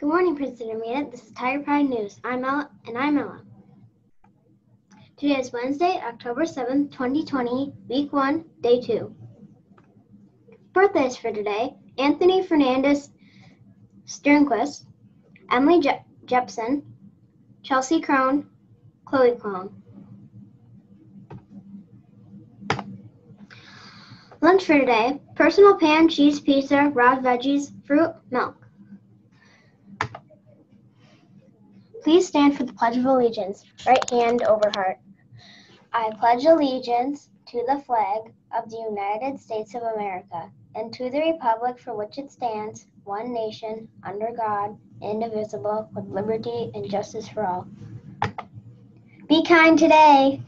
Good morning, Princeton Intermediate. This is Tiger Pride News. I'm Ella, and I'm Ella. Today is Wednesday, October 7th, 2020, week one, day two. Birthdays for today Anthony Fernandez Sternquist, Emily Je- Jepson, Chelsea Crone, Chloe Crone. Lunch for today personal pan, cheese pizza, raw veggies, fruit, milk. Please stand for the Pledge of Allegiance. Right hand over heart. I pledge allegiance to the flag of the United States of America and to the republic for which it stands, one nation, under God, indivisible, with liberty and justice for all. Be kind today.